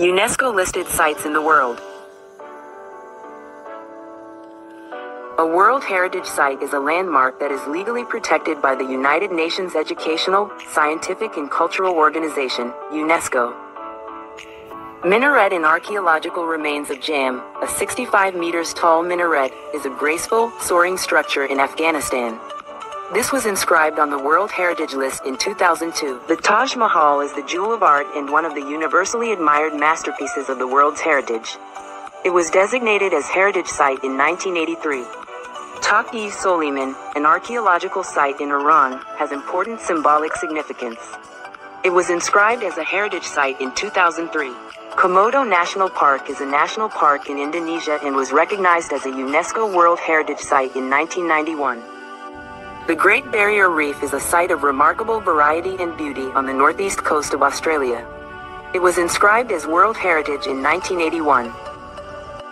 UNESCO listed sites in the world. A World Heritage Site is a landmark that is legally protected by the United Nations Educational, Scientific and Cultural Organization, UNESCO. Minaret in archaeological remains of Jam, a 65 meters tall minaret, is a graceful, soaring structure in Afghanistan. This was inscribed on the World Heritage List in 2002. The Taj Mahal is the jewel of art and one of the universally admired masterpieces of the world's heritage. It was designated as Heritage Site in 1983. Takht-e Soleyman, an archaeological site in Iran, has important symbolic significance. It was inscribed as a heritage site in 2003. Komodo National Park is a national park in Indonesia and was recognized as a UNESCO World Heritage Site in 1991. The Great Barrier Reef is a site of remarkable variety and beauty on the northeast coast of Australia. It was inscribed as World Heritage in 1981.